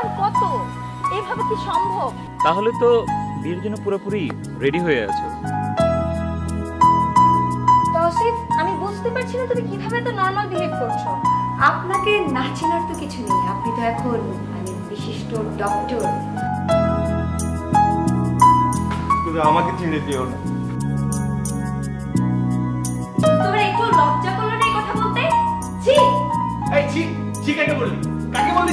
আর কত? এভাবে কি সম্ভব? তাহলে তো বিয়ের জন্য পুরোপুরি রেডি হয়ে আছো। তসিফ আমি বুঝতে পারছি না তুমি কীভাবে তো নরমাল বিহেভ করছ। আপনাকে না চেনার তো কিছু নেই। আপনি তো এখন মানে বিশিষ্ট ডক্টর শুধু আমাকে চিনে দিও না। লজ্জা করল না কথা বলতে? ছি! এই ছি ছি কাকে বললি? কাকে বললি